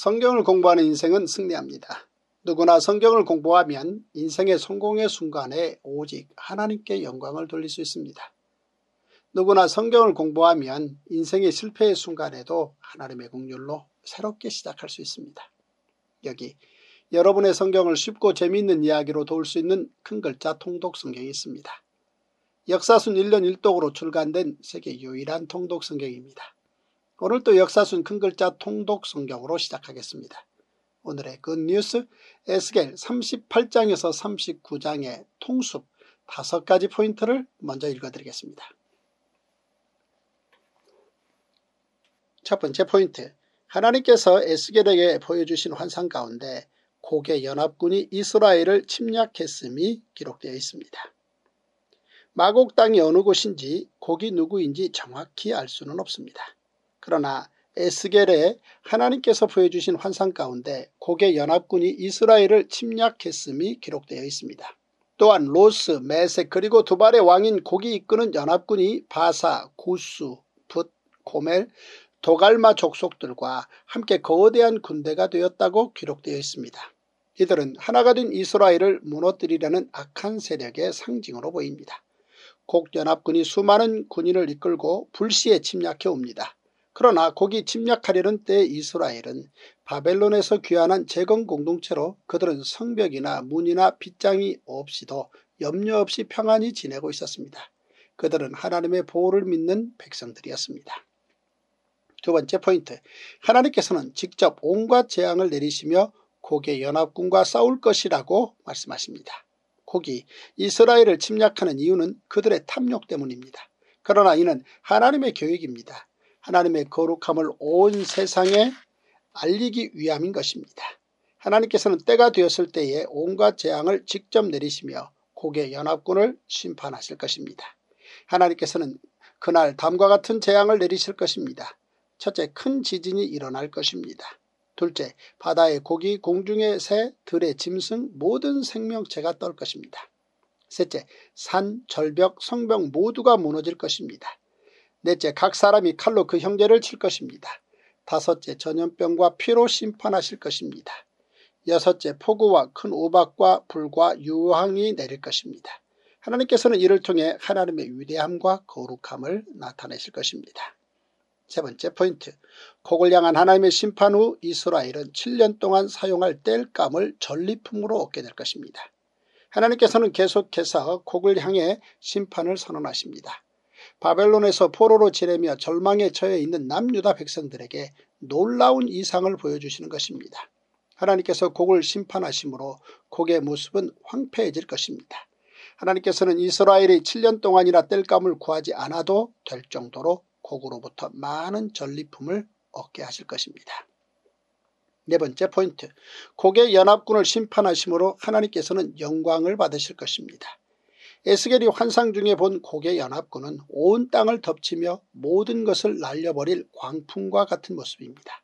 성경을 공부하는 인생은 승리합니다. 누구나 성경을 공부하면 인생의 성공의 순간에 오직 하나님께 영광을 돌릴 수 있습니다. 누구나 성경을 공부하면 인생의 실패의 순간에도 하나님의 공률로 새롭게 시작할 수 있습니다. 여기 여러분의 성경을 쉽고 재미있는 이야기로 도울 수 있는 큰 글자 통독 성경이 있습니다. 역사순 1년 1독으로 출간된 세계 유일한 통독 성경입니다. 오늘도 역사순 큰 글자 통독 성경으로 시작하겠습니다. 오늘의 굿뉴스 에스겔 38장에서 39장의 통습 다섯 가지 포인트를 먼저 읽어드리겠습니다. 첫 번째 포인트 하나님께서 에스겔에게 보여주신 환상 가운데 고개 연합군이 이스라엘을 침략했음이 기록되어 있습니다. 마곡 땅이 어느 곳인지 곡이 누구인지 정확히 알 수는 없습니다. 그러나 에스겔에 하나님께서 보여주신 환상 가운데 고개 연합군이 이스라엘을 침략했음이 기록되어 있습니다. 또한 로스, 메색 그리고 두발의 왕인 고기 이끄는 연합군이 바사, 구수, 붓, 고멜, 도갈마 족속들과 함께 거대한 군대가 되었다고 기록되어 있습니다. 이들은 하나가 된 이스라엘을 무너뜨리려는 악한 세력의 상징으로 보입니다. 곡연합군이 수많은 군인을 이끌고 불시에 침략해 옵니다. 그러나 거기 침략하려는 때 이스라엘은 바벨론에서 귀환한 재건 공동체로 그들은 성벽이나 문이나 빗장이 없이도 염려 없이 평안히 지내고 있었습니다. 그들은 하나님의 보호를 믿는 백성들이었습니다. 두 번째 포인트 하나님께서는 직접 온갖 재앙을 내리시며 고개 연합군과 싸울 것이라고 말씀하십니다. 고기 이스라엘을 침략하는 이유는 그들의 탐욕 때문입니다. 그러나 이는 하나님의 계획입니다. 하나님의 거룩함을 온 세상에 알리기 위함인 것입니다. 하나님께서는 때가 되었을 때에 온갖 재앙을 직접 내리시며 고개 연합군을 심판하실 것입니다. 하나님께서는 그날 다음과 같은 재앙을 내리실 것입니다. 첫째 큰 지진이 일어날 것입니다. 둘째 바다의 고기 공중의 새 들의 짐승 모든 생명체가 떨 것입니다. 셋째 산 절벽 성벽 모두가 무너질 것입니다. 넷째 각 사람이 칼로 그 형제를 칠 것입니다. 다섯째 전염병과 피로 심판하실 것입니다. 여섯째 폭우와 큰 우박과 불과 유황이 내릴 것입니다. 하나님께서는 이를 통해 하나님의 위대함과 거룩함을 나타내실 것입니다. 세 번째 포인트 곡을 향한 하나님의 심판 후 이스라엘은 7년 동안 사용할 땔감을 전리품으로 얻게 될 것입니다. 하나님께서는 계속해서 곡을 향해 심판을 선언하십니다. 바벨론에서 포로로 지내며 절망에 처해 있는 남유다 백성들에게 놀라운 이상을 보여주시는 것입니다. 하나님께서 곡을 심판하심으로 곡의 모습은 황폐해질 것입니다. 하나님께서는 이스라엘이 7년 동안이나 뗄감을 구하지 않아도 될 정도로 곡으로부터 많은 전리품을 얻게 하실 것입니다. 네 번째 포인트 곡의 연합군을 심판하심으로 하나님께서는 영광을 받으실 것입니다. 에스겔이 환상 중에 본 곡의 연합군은 온 땅을 덮치며 모든 것을 날려버릴 광풍과 같은 모습입니다.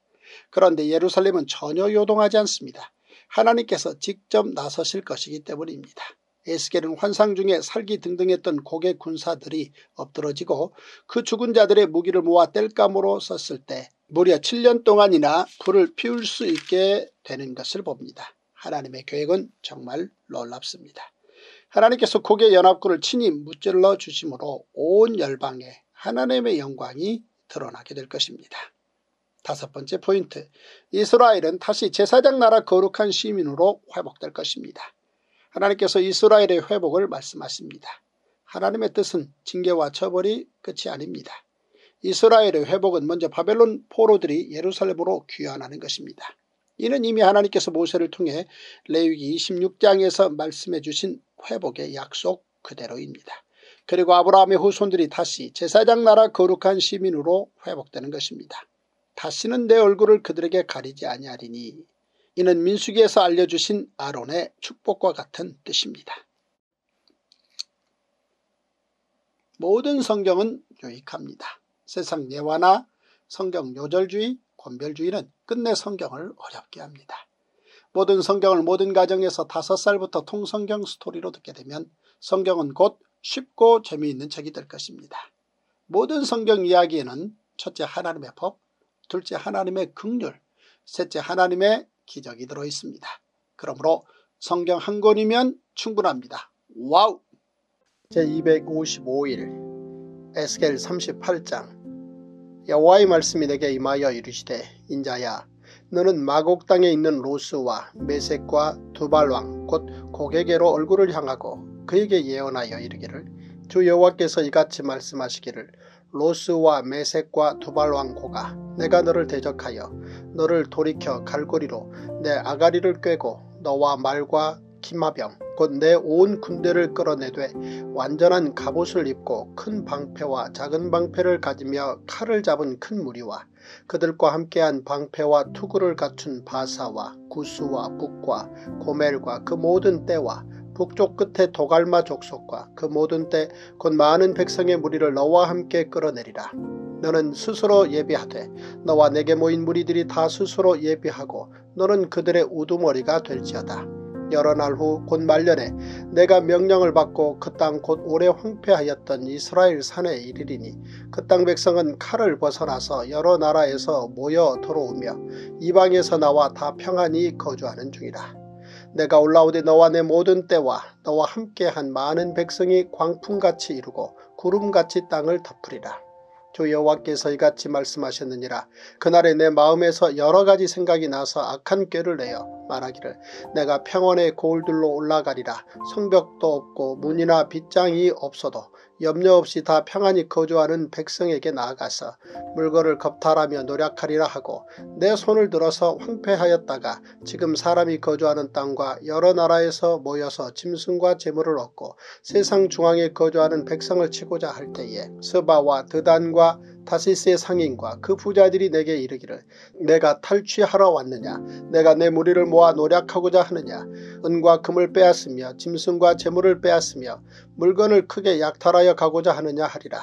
그런데 예루살렘은 전혀 요동하지 않습니다. 하나님께서 직접 나서실 것이기 때문입니다. 에스겔은 환상 중에 살기 등등했던 곡의 군사들이 엎드러지고 그 죽은 자들의 무기를 모아 뗄감으로 썼을 때 무려 7년 동안이나 불을 피울 수 있게 되는 것을 봅니다. 하나님의 계획은 정말 놀랍습니다. 하나님께서 고개 연합군을 친히 무찔러 주심으로 온 열방에 하나님의 영광이 드러나게 될 것입니다. 다섯 번째 포인트 이스라엘은 다시 제사장 나라 거룩한 시민으로 회복될 것입니다. 하나님께서 이스라엘의 회복을 말씀하십니다. 하나님의 뜻은 징계와 처벌이 끝이 아닙니다. 이스라엘의 회복은 먼저 바벨론 포로들이 예루살렘으로 귀환하는 것입니다. 이는 이미 하나님께서 모세를 통해 레위기 26장에서 말씀해 주신 회복의 약속 그대로입니다. 그리고 아브라함의 후손들이 다시 제사장 나라 거룩한 시민으로 회복되는 것입니다. 다시는 내 얼굴을 그들에게 가리지 아니하리니 이는 민수기에서 알려주신 아론의 축복과 같은 뜻입니다. 모든 성경은 유익합니다. 세상 예화나 성경 요절주의 권별주의는 끝내 성경을 어렵게 합니다. 모든 성경을 모든 가정에서 다섯 살부터 통성경 스토리로 듣게 되면 성경은 곧 쉽고 재미있는 책이 될 것입니다. 모든 성경 이야기에는 첫째 하나님의 법, 둘째 하나님의 극률, 셋째 하나님의 기적이 들어 있습니다. 그러므로 성경 한 권이면 충분합니다. 와우! 제255일 에스겔 38장 여호와의 말씀이 내게 임하여 이르시되 인자야 너는 마곡 땅에 있는 로스와 메색과 두발왕 곧 고개계로 얼굴을 향하고 그에게 예언하여 이르기를 주 여호와께서 이같이 말씀하시기를 로스와 메색과 두발왕 고가 내가 너를 대적하여 너를 돌이켜 갈고리로 내 아가리를 꿰고 너와 말과 기마병 곧 내 온 군대를 끌어내되 완전한 갑옷을 입고 큰 방패와 작은 방패를 가지며 칼을 잡은 큰 무리와 그들과 함께한 방패와 투구를 갖춘 바사와 구스와 북과 고멜과 그 모든 때와 북쪽 끝에 도갈마 족속과 그 모든 때 곧 많은 백성의 무리를 너와 함께 끌어내리라. 너는 스스로 예비하되 너와 내게 모인 무리들이 다 스스로 예비하고 너는 그들의 우두머리가 될지어다. 여러 날 후 곧 말년에 내가 명령을 받고 그 땅 곧 오래 황폐하였던 이스라엘 산에 이르리니 그 땅 백성은 칼을 벗어나서 여러 나라에서 모여 들어오며 이방에서 나와 다 평안히 거주하는 중이라. 내가 올라오되 너와 내 모든 때와 너와 함께한 많은 백성이 광풍같이 이루고 구름같이 땅을 덮으리라. 주 여호와께서 이같이 말씀하셨느니라 그날에 내 마음에서 여러가지 생각이 나서 악한 꾀를 내어 말하기를 내가 평원의 고울들로 올라가리라 성벽도 없고 문이나 빗장이 없어도 염려 없이 다 평안히 거주하는 백성에게 나아가서 물건을 겁탈하며 노력하리라 하고 내 손을 들어서 황폐하였다가 지금 사람이 거주하는 땅과 여러 나라에서 모여서 짐승과 재물을 얻고 세상 중앙에 거주하는 백성을 치고자 할 때에 스바와 드단과 다시스의 상인과 그 부자들이 내게 이르기를 내가 탈취하러 왔느냐 내가 내 무리를 모아 노력하고자 하느냐 은과 금을 빼앗으며 짐승과 재물을 빼앗으며 물건을 크게 약탈하여 가고자 하느냐 하리라.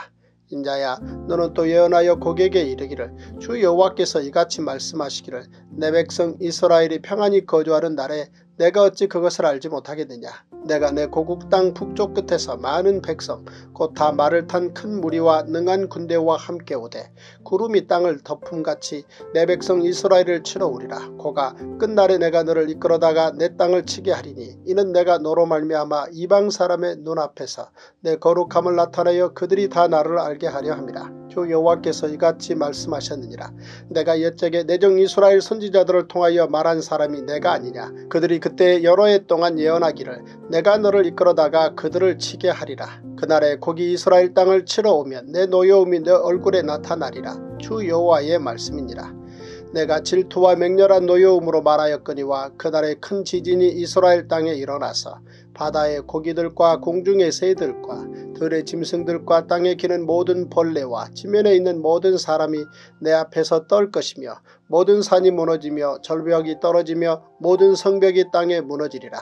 인자야 너는 또 예언하여 고객에게 이르기를 주 여호와께서 이같이 말씀하시기를 내 백성 이스라엘이 평안히 거주하는 날에 내가 어찌 그것을 알지 못하겠느냐. 내가 내 고국 땅 북쪽 끝에서 많은 백성 곧 다 말을 탄 큰 무리와 능한 군대와 함께 오되 구름이 땅을 덮음같이 내 백성 이스라엘을 치러 오리라. 고가 끝날에 내가 너를 이끌어다가 내 땅을 치게 하리니 이는 내가 너로 말미암아 이방 사람의 눈앞에서 내 거룩함을 나타내어 그들이 다 나를 알게 하려 함이라. 주 여호와께서 이같이 말씀하셨느니라. 내가 옛적에 내정 이스라엘 선지자들을 통하여 말한 사람이 내가 아니냐. 그들이 그때 여러 해 동안 예언하기를 내가 너를 이끌어다가 그들을 치게 하리라. 그날에 거기 이스라엘 땅을 치러 오면 내 노여움이 내 얼굴에 나타나리라. 주 여호와의 말씀이니라. 내가 질투와 맹렬한 노여움으로 말하였거니와 그날에 큰 지진이 이스라엘 땅에 일어나서 바다의 고기들과 공중의 새들과 들의 짐승들과 땅에 기는 모든 벌레와 지면에 있는 모든 사람이 내 앞에서 떨 것이며 모든 산이 무너지며 절벽이 떨어지며 모든 성벽이 땅에 무너지리라.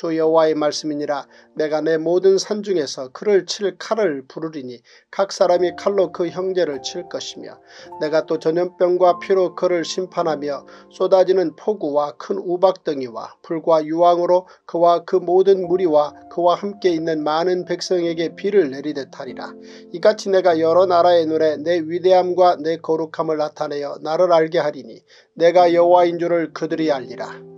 주 여호와의 말씀이니라 내가 내 모든 산 중에서 그를 칠 칼을 부르리니 각 사람이 칼로 그 형제를 칠 것이며 내가 또 전염병과 피로 그를 심판하며 쏟아지는 폭우와 큰 우박덩이와 불과 유황으로 그와 그 모든 무리와 그와 함께 있는 많은 백성에게 비를 내리듯 하리라. 이같이 내가 여러 나라의 눈에 내 위대함과 내 거룩함을 나타내어 나를 알게 하리니 내가 여호와인 줄을 그들이 알리라.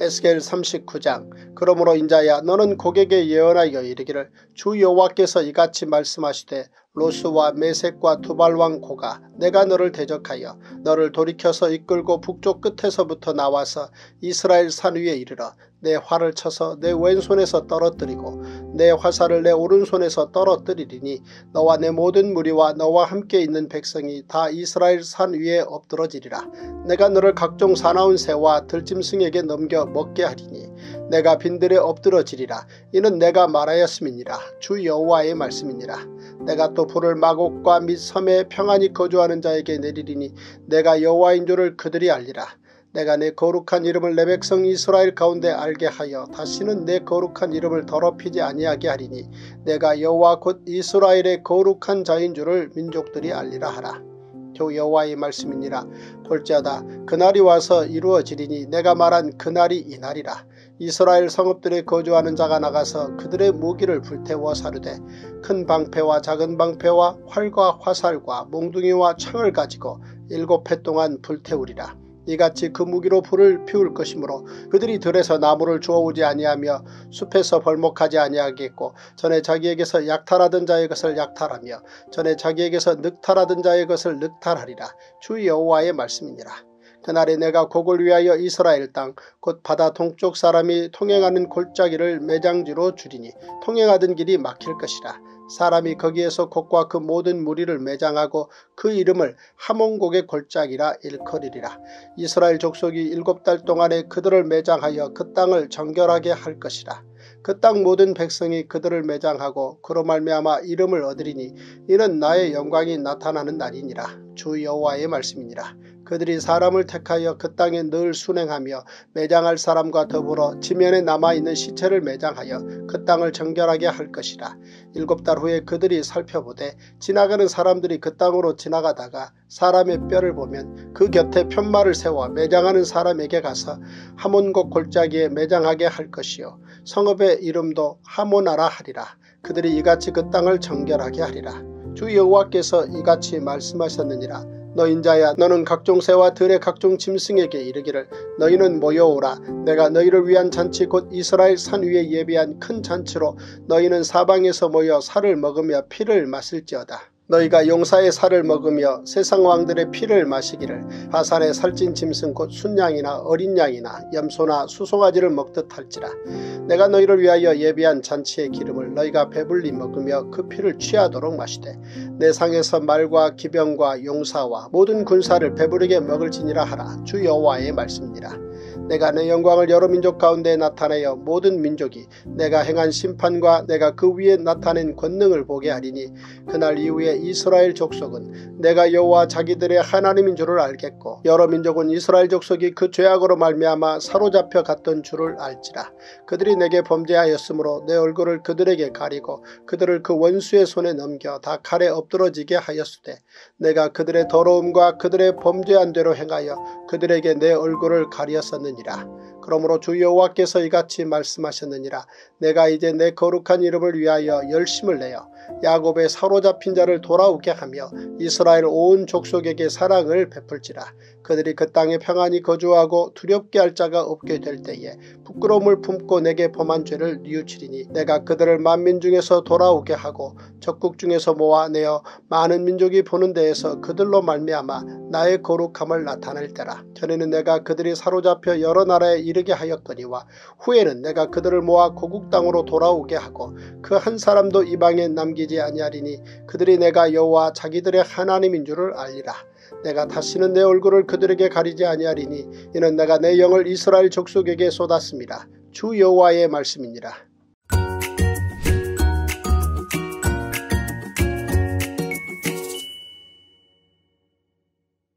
에스겔 39장. 그러므로 인자야 너는 고객에 예언하여 이르기를 주 여호와께서 이같이 말씀하시되 로스와 메색과 두발왕 고가 내가 너를 대적하여 너를 돌이켜서 이끌고 북쪽 끝에서부터 나와서 이스라엘 산 위에 이르러 내 활을 쳐서 내 왼손에서 떨어뜨리고 내 화살을 내 오른손에서 떨어뜨리리니 너와 내 모든 무리와 너와 함께 있는 백성이 다 이스라엘 산 위에 엎드러지리라. 내가 너를 각종 사나운 새와 들짐승에게 넘겨 먹게 하리니 내가 빈들에 엎드러지리라. 이는 내가 말하였음이니라. 주 여호와의 말씀이니라. 내가 또 불을 마곡과 및 섬에 평안히 거주하는 자에게 내리리니 내가 여호와인 줄을 그들이 알리라. 내가 내 거룩한 이름을 내 백성 이스라엘 가운데 알게 하여 다시는 내 거룩한 이름을 더럽히지 아니하게 하리니 내가 여호와 곧 이스라엘의 거룩한 자인 줄을 민족들이 알리라 하라. 주 여호와의 말씀이니라 볼지어다 그날이 와서 이루어지리니 내가 말한 그날이 이날이라 이스라엘 성읍들에 거주하는 자가 나가서 그들의 무기를 불태워 사르되 큰 방패와 작은 방패와 활과 화살과 몽둥이와 창을 가지고 일곱 해 동안 불태우리라. 이같이 그 무기로 불을 피울 것이므로 그들이 들에서 나무를 주워오지 아니하며 숲에서 벌목하지 아니하겠고 전에 자기에게서 약탈하던 자의 것을 약탈하며 전에 자기에게서 늑탈하던 자의 것을 늑탈하리라. 주 여호와의 말씀이니라. 그날에 내가 곡을 위하여 이스라엘 땅 곧 바다 동쪽 사람이 통행하는 골짜기를 매장지로 줄이니 통행하던 길이 막힐 것이라. 사람이 거기에서 곡과 그 모든 무리를 매장하고 그 이름을 하몬곡의 골짜기라 일컬이리라. 이스라엘 족속이 일곱 달 동안에 그들을 매장하여 그 땅을 정결하게 할 것이라. 그땅 모든 백성이 그들을 매장하고 그로 말미암아 이름을 얻으리니 이는 나의 영광이 나타나는 날이니라. 주 여호와의 말씀이니라. 그들이 사람을 택하여 그 땅에 늘 순행하며 매장할 사람과 더불어 지면에 남아있는 시체를 매장하여 그 땅을 정결하게 할 것이라. 일곱 달 후에 그들이 살펴보되 지나가는 사람들이 그 땅으로 지나가다가 사람의 뼈를 보면 그 곁에 편말을 세워 매장하는 사람에게 가서 하몬곡 골짜기에 매장하게 할 것이요 성읍의 이름도 하모나라 하리라. 그들이 이같이 그 땅을 정결하게 하리라. 주 여호와께서 이같이 말씀하셨느니라. 너 인자야 너는 각종 새와 들의 각종 짐승에게 이르기를 너희는 모여오라 내가 너희를 위한 잔치 곧 이스라엘 산 위에 예비한 큰 잔치로 너희는 사방에서 모여 살을 먹으며 피를 마실지어다. 너희가 용사의 살을 먹으며 세상 왕들의 피를 마시기를 바산의 살찐 짐승 곧 순양이나 어린 양이나 염소나 수송아지를 먹듯 할지라. 내가 너희를 위하여 예비한 잔치의 기름을 너희가 배불리 먹으며 그 피를 취하도록 마시되 내 상에서 말과 기병과 용사와 모든 군사를 배부르게 먹을지니라 하라. 주 여호와의 말씀이니라 내가 내 영광을 여러 민족 가운데 나타내어 모든 민족이 내가 행한 심판과 내가 그 위에 나타낸 권능을 보게 하리니 그날 이후에 이스라엘 족속은 내가 여호와 자기들의 하나님인 줄을 알겠고 여러 민족은 이스라엘 족속이 그 죄악으로 말미암아 사로잡혀 갔던 줄을 알지라. 그들이 내게 범죄하였으므로 내 얼굴을 그들에게 가리고 그들을 그 원수의 손에 넘겨 다 칼에 엎드러지게 하였으되 내가 그들의 더러움과 그들의 범죄한 대로 행하여 그들에게 내 얼굴을 가리었었느니 하느니라. 그러므로 주 여호와께서 이같이 말씀하셨느니라. 내가 이제 내 거룩한 이름을 위하여 열심을 내어 야곱의 사로잡힌 자를 돌아오게 하며 이스라엘 온 족속에게 사랑을 베풀지라. 그들이 그 땅에 평안히 거주하고 두렵게 할 자가 없게 될 때에 부끄러움을 품고 내게 범한 죄를 뉘우치리니 내가 그들을 만민 중에서 돌아오게 하고 적국 중에서 모아내어 많은 민족이 보는 데에서 그들로 말미암아 나의 거룩함을 나타낼 때라. 전에는 내가 그들이 사로잡혀 여러 나라에 이르게 하였거니와 후에는 내가 그들을 모아 고국 땅으로 돌아오게 하고 그 한 사람도 이방에 남기지 아니하리니 그들이 내가 여호와 자기들의 하나님인 줄을 알리라. 내가 다시는 내 얼굴을 그들에게 가리지 아니하리니 이는 내가 내 영을 이스라엘 족속에게 쏟았습니다. 주 여호와의 말씀이니라.